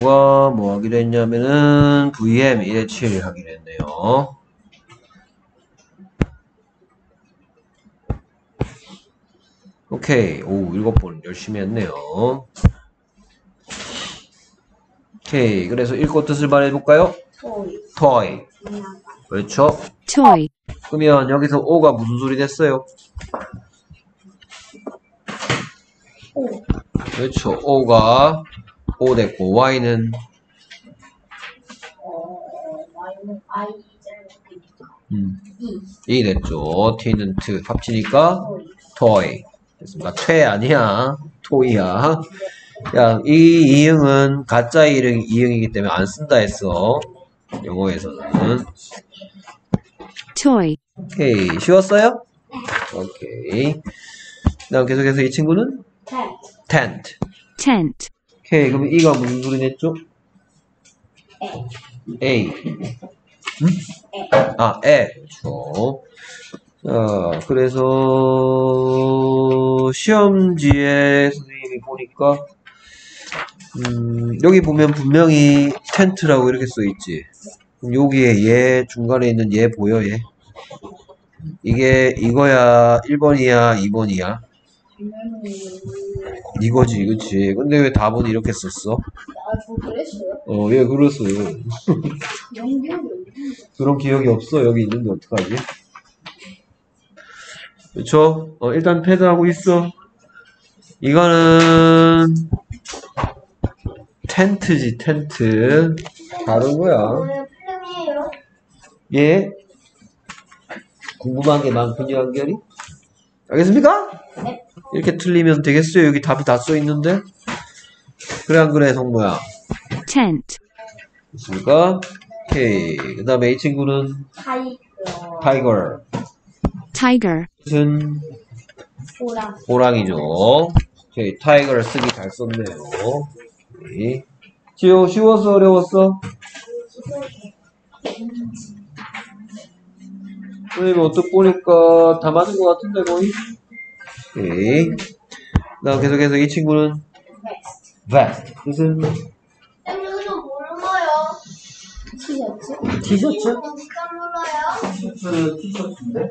누가 뭐 하기로 했냐면은 VM 1에 7 하기로 했네요. 오케이. 오, 일곱 번 열심히 했네요. 오케이. 그래서 읽고 뜻을 말해볼까요? 토이, toy. 장난감, 그렇죠. toy, 그러면 여기서 O가 무슨 소리 됐어요? 오, 그렇죠. O가 O 됐고 Y는 음, E, E 됐죠. T는 T 합치니까 토이, toy 됐습니다. 퇴 아니야. 토이야. 야, 이 이응은 가짜 이응, 이응이기 때문에 안 쓴다 했어. 영어에서는. toy, 오케이. 쉬웠어요? 오케이. 그 다음 계속해서 이 친구는 tent, tent. tent, 오케이. 그럼 이가 무슨 소리 냈죠? A, A. 응? 에, 아, 에. 그렇죠. 자, 그래서 시험지에 선생님이 보니까 음, 여기 보면 분명히 텐트라고 이렇게 써 있지. 그럼 여기에 얘 중간에 있는 얘 보여 얘? 이게 이거야 1번이야 2번이야? 이거지 그치 근데 왜 답은 이렇게 썼어? 그랬어요? 어얘 그랬어 연기력이 그런 기억이 없어 여기 있는데 어떡하지? 그쵸? 어, 일단 패드하고 있어 이거는 텐트지 텐트 다른 거야 오늘? 예? 궁금한 게 많군요 한결이 알겠습니까? 네. 이렇게 틀리면 되겠어요 여기 답이 다 써 있는데 그래 안 그래 성모야 tent, 됐습니까? 오케이 그 다음에 이 친구는 tiger, tiger tiger, 무슨 호랑, 호랑이죠. 오케이, tiger를 쓰기 잘 썼네요. 오케이. 지호, 쉬웠어, 어려웠어? 선생님, 어떻게 보니까 다 맞은 것 같은데, 거의? 오케이. 그 다음 계속해서 이 친구는 vest. 무슨? 티셔츠? 티셔츠? 티셔츠는 티셔츠인데?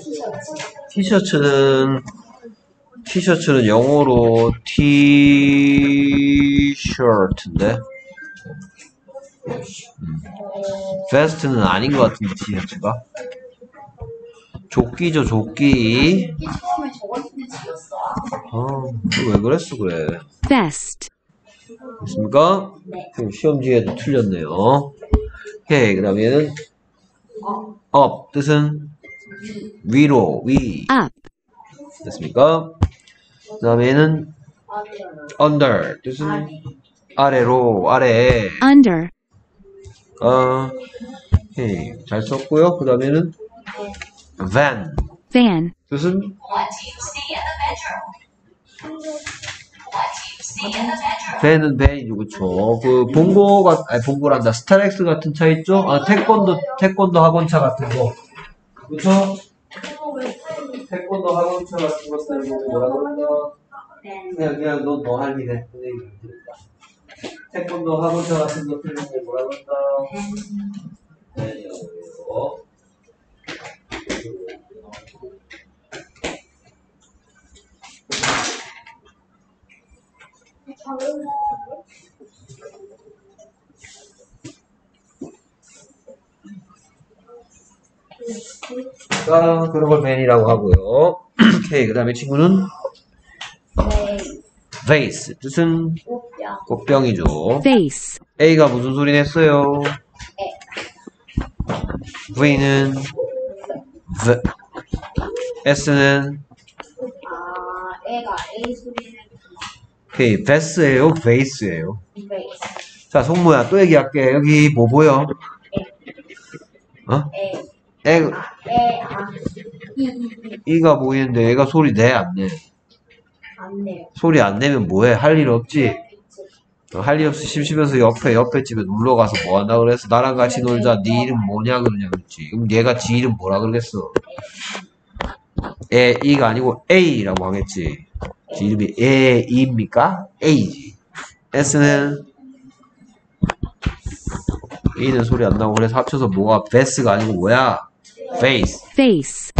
티셔츠. 티셔츠는 티셔츠는 영어로 티 셔츠인데 베스트는 아닌 것 같은데 티셔츠가 조끼죠 조끼. 아왜 그랬어 그래 vest, 됐습니까? 네. 시험지에도 틀렸네요 오케이 그 다음에 얘는 어, up 뜻은 위로 위 up, 됐습니까? 그 다음에 얘는 아니요. Under 뜻은. 아래로 아래 under, 어, 오케이. 잘 썼고요. 그 다음에는 van van, 뜻은 van은 van이죠, 그쵸? 그 봉고가 아니 봉고란다. 스타렉스 같은 차 있죠? 아 태권도 태권도 학원차 같은 거, 그쵸? 이거? 태권도 학원차 같은 뭐라 그러냐? 그냥 그냥 너너 할 들을까? 태권도 학원차 같은 것들 보고 뭐라 그런다? van이라고 해요. 아, 그런 걸 van이라고 하고요. 오케이. 그 다음에 친구는 네. Vase. 뜻은 옷병. 꽃병이죠. vase, A가 무슨 소리 냈어요? V는 V. S는 아, 애가 A 소리를 오케이. 베스예요? 베이스예요? 베이스. 자, 송모야. 또 얘기할게. 여기 뭐 보여? 어? 에, 애, 에, 아, 이, 이, 이. 이가 보이는데 얘가 소리 내? 안 내? 안. 소리 안 내면 뭐해? 할 일 없지? 할 일 없이 심심해서 옆에 옆에 집에 놀러 가서 뭐 한다 그랬어? 나랑 같이 놀자. 네 이름 뭐냐 그러냐 그랬지. 그럼 얘가 지 이름 뭐라 그러겠어? 에 이가 아니고 A라고 하겠지. 지 이름이 에 이입니까? A지. S는 E는 소리 안 나고 그래서 합쳐서 뭐가 베스가 아니고 뭐야? face. face,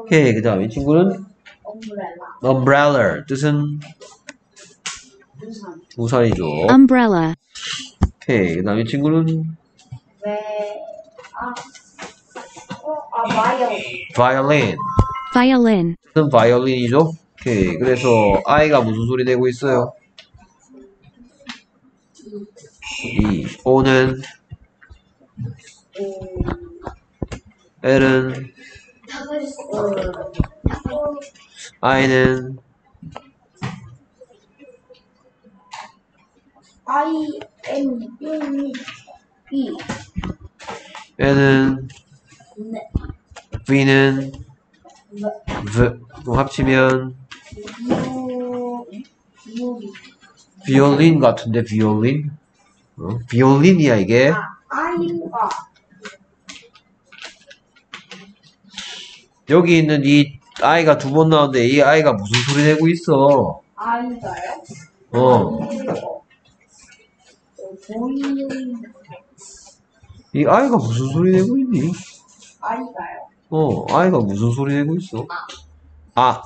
오케이 그 다음 이 친구는. Umbrella 뜻은 우산. 우산이죠. umbrella, 오케이 그다음 이 친구는 왜, 아, 어, 아, violin violin, 뜻은 바이올린이죠. 오케이 그래서 I가 무슨 소리 내고 있어요? 이 O는 L은 I는 I, M, U, B. N은 네. V는 V 그럼 합치면 비올린 같은데 비올린? 어? 비올린이야 이게 아, I가, 여기 있는 이 I가 두 번 나오는데 이 I가 무슨 소리 내고 있어? I가요? 어 이 아이가 무슨 소리 내고 있니? I가요? 어, 아이가 무슨 소리 내고 있어? 아,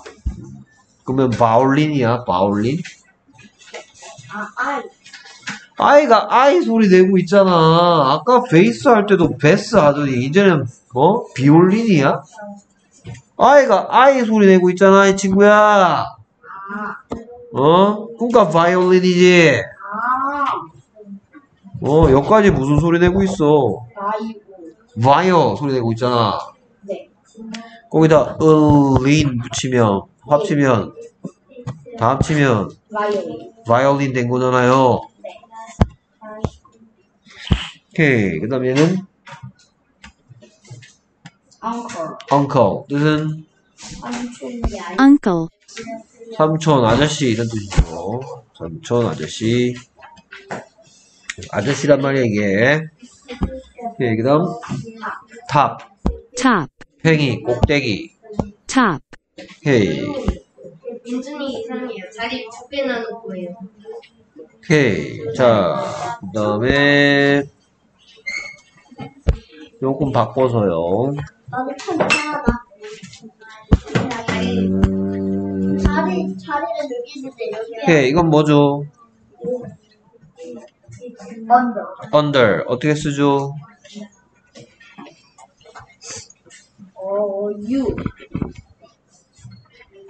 그러면 바올린이야, 바올린? 아, I. 아이가 아이 소리 내고 있잖아. 아까 베이스 할 때도 베스 하더니 이제는 어? 비올린이야? 아이가 아이 소리 내고 있잖아, 이 친구야. 아, 어? 그러니까 바이올린이지. 아, 어, 여기까지 무슨 소리 내고 있어? 바이오. 소리 내고 있잖아. 네. 거기다 을린 붙이면 합치면 다 합치면 바이올린. 된 거잖아요. 네. 오케이. 그 다음 얘는 Uncle. uncle. 뜻은 uncle, 삼촌, 아저씨 이런 뜻이죠. 삼촌, 아저씨. 아저씨란 말이야 이게. 오케이. 그 다음 top. top, 팽이, 꼭대기. top, 오케이. 민준이 이상해요. 자리 두개 나는 거예요. 오케이. 자, 그 다음에 조금 바꿔서요. 나도 참 이상하다. 음... 자리, 자리를 여기 있을 때 여기. 오케이, 이건 뭐죠? 먼저. under 어떻게 쓰죠? 어, U.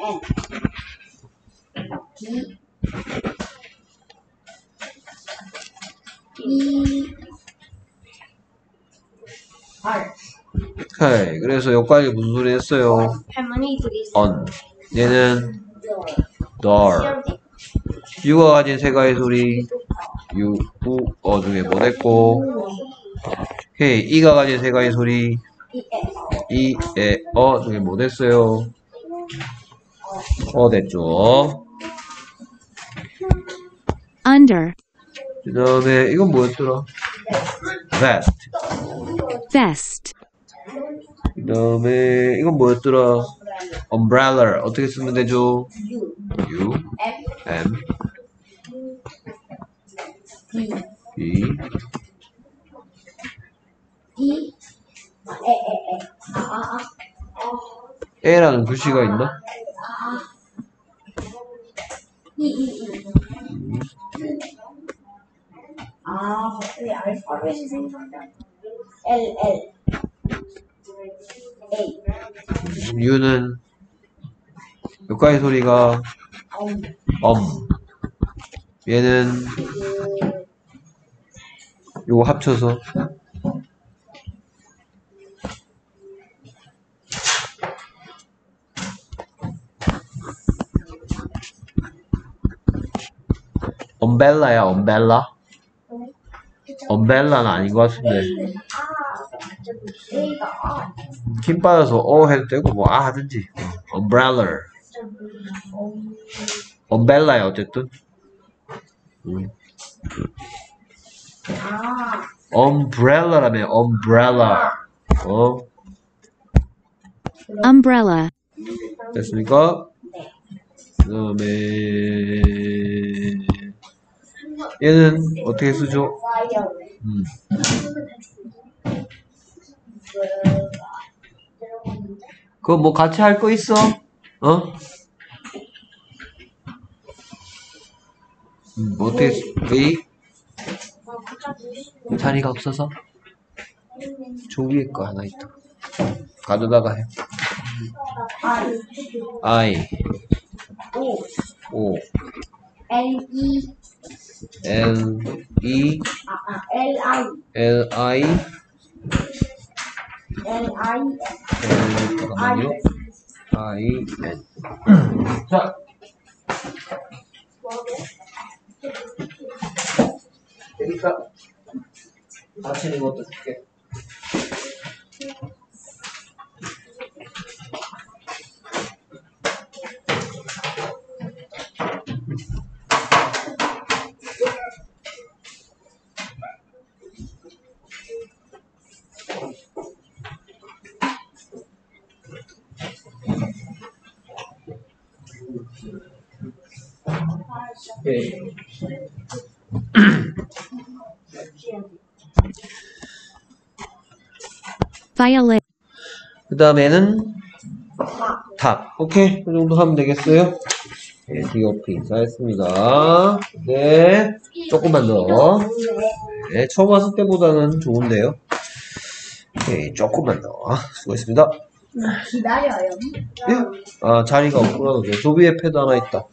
N. D. E. 오케이, 그래서 여기까지 무슨 소리 했어요? 할머니들이 on 얘는 door 유가 가진 세 가지 소리 유, 우, 어 중에 뭐 됐고 오케이, 이가 가진 세 가지 소리. 이, 에, 어 중에 뭐 됐어요? 어 됐죠. under, 그 다음에 이건 뭐였더라? vest. vest, 그 다음에 이건 뭐였더라? umbrella. 어떻게 쓰면 되죠? U. M. E, E. A라는 글씨가 있나? 아, 갑자기 알파벳이 생각 U는 여기까지 소리가 엄. 엄. 얘는 요거 합쳐서 엄벨라야 엄벨라 엄벨라는 아닌 것 같은데 힘 빠져서 어 해도 되고 뭐 아 하든지 엄브렐라 엄벨라야 어쨌든 음. 아, umbrella라며 umbrella. 어 umbrella, 됐습니까? 그 다음에 얘는 어떻게 쓰죠? 음. 그거 뭐 같이 할 거 있어? 어? 음, 뭐 어떻게 왜? 자리가 없어서? 저 위에 거 하나 있다. 가져다가 해. I, 오, O, L, E, L, E, L, I, L, I, L, I, L, 잠깐만요. I, N. 자. 여기다 받치는 것 오케이. violet, 그 다음에는 top. 오케이. 그 정도 하면 되겠어요? 네, TOP. 잘 했습니다. 네. 조금만 더. 네, 처음 왔을 때보다는 좋은데요. 오케이. 조금만 더. 수고했습니다. 기다려요. 예? 아, 자리가 없구나. 저 위에 패드 하나 있다.